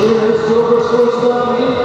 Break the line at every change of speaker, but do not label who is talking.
What